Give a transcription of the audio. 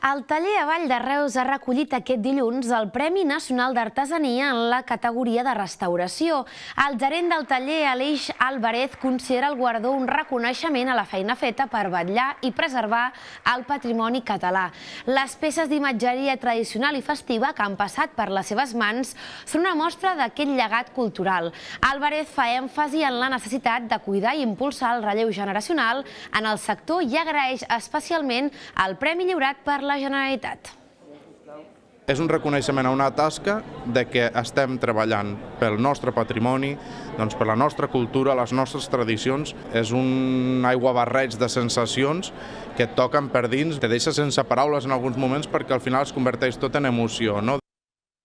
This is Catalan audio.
El taller a Vall de Reus ha recollit aquest dilluns el Premi Nacional d'Artesania en la categoria de restauració. El gerent del taller, Aleix Álvarez, considera el guardó un reconeixement a la feina feta per vetllar i preservar el patrimoni català. Les peces d'imatgeria tradicional i festiva que han passat per les seves mans són una mostra d'aquest llegat cultural. Álvarez fa èmfasi en la necessitat de cuidar i impulsar el relleu generacional en el sector i agraeix especialment el Premi lliurat per la la Generalitat. És un reconeixement a una tasca de que estem treballant pel nostre patrimoni, doncs per la nostra cultura, les nostres tradicions. És un aiguabarreig de sensacions que et toquen per dins, te deixa sense paraules en alguns moments perquè al final es converteix tot en emoció, no?